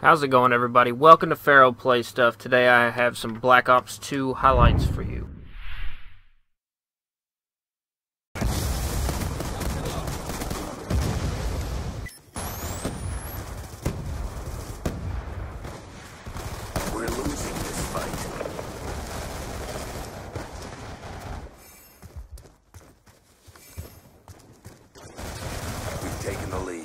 How's it going everybody? Welcome to Pharaoh Plays Stuff. Today I have some Black Ops 2 highlights for you. We're losing this fight. We've taken the lead.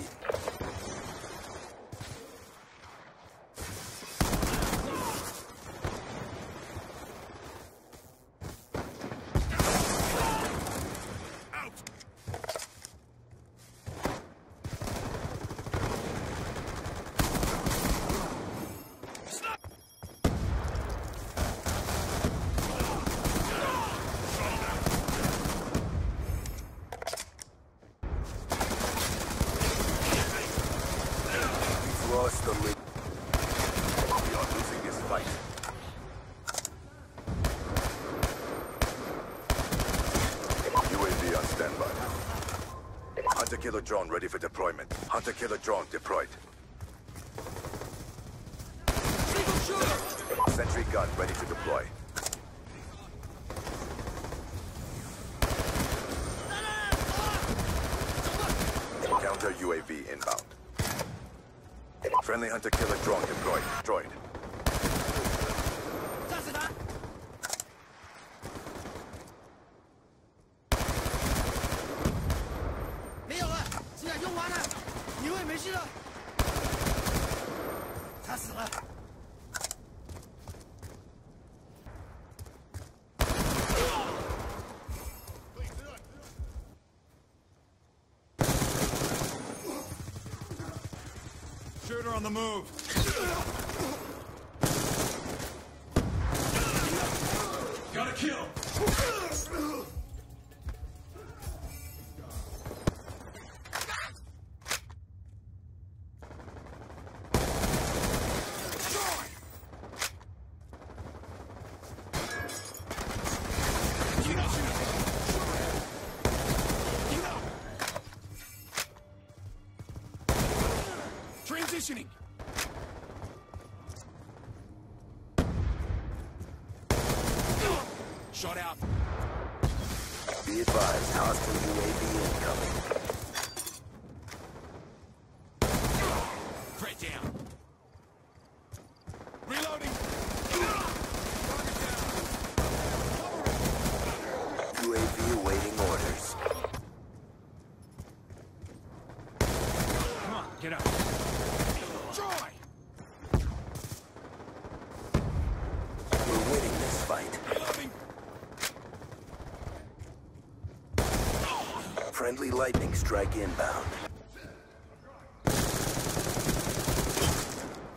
We've lost the lead. We are losing this fight. UAV on standby. Hunter killer drone ready for deployment. Hunter killer drone deployed. Sentry gun ready to deploy. Counter UAV inbound. Friendly hunter killer drone deployed. Destroyed. 你以为没事了？他死了。 Shooter on the move. Got a kill. Transitioning. Shot out. Be advised, hostile UAV incoming. Threat down. Reloading. UAV awaiting orders. Come on, get up. Joy. We're winning this fight. Reloading. Friendly lightning strike inbound.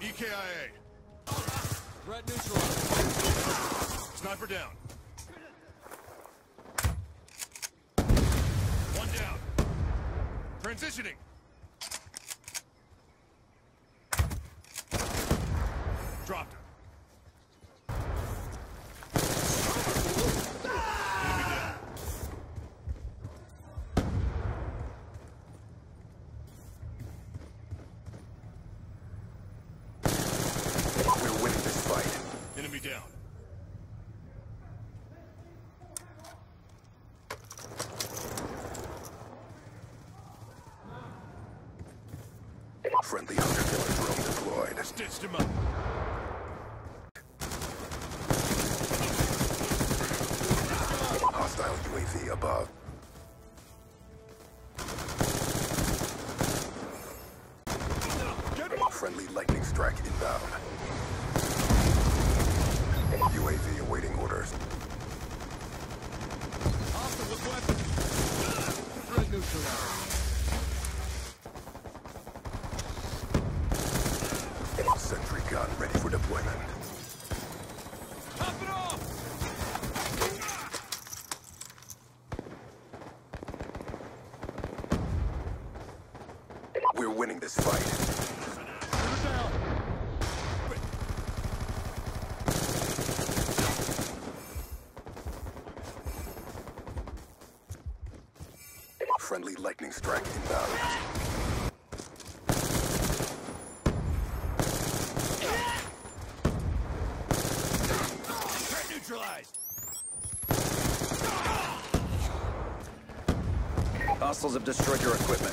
EKIA. Threat neutralized. Sniper down. One down. Transitioning. Dropped him. Enemy down. We're winning this fight. Enemy down. Friendly hunter killer drone deployed. Stitched him up. Hostile UAV above. Get him. Friendly lightning strike inbound. UAV awaiting orders. Hostile with weapon. Threat neutralized. Sentry gun ready for deployment. We're winning this fight. Friendly lightning strike inbound. Hostiles have destroyed your equipment.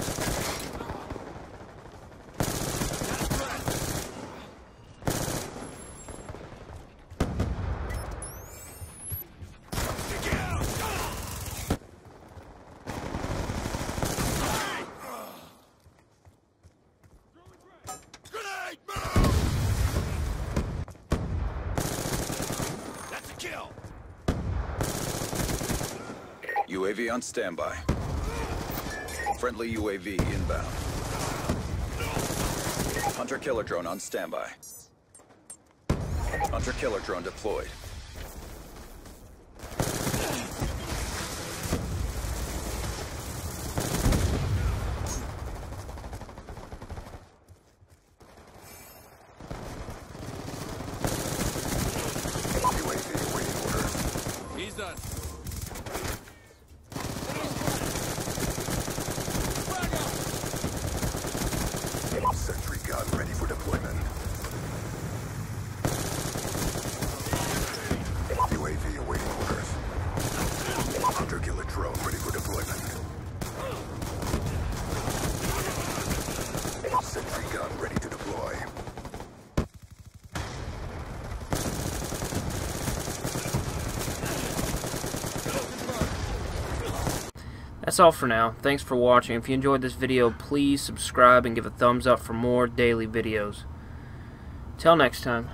That's a kill! UAV on standby. Friendly UAV inbound. Hunter killer drone on standby. Hunter killer drone deployed. UAV waiting orders. He's done. Sentry gun ready for deployment. UAV awaiting orders. Hunter killer drone ready for deployment. Sentry gun ready to deploy. That's all for now. Thanks for watching. If you enjoyed this video, please subscribe and give a thumbs up for more daily videos. Till next time.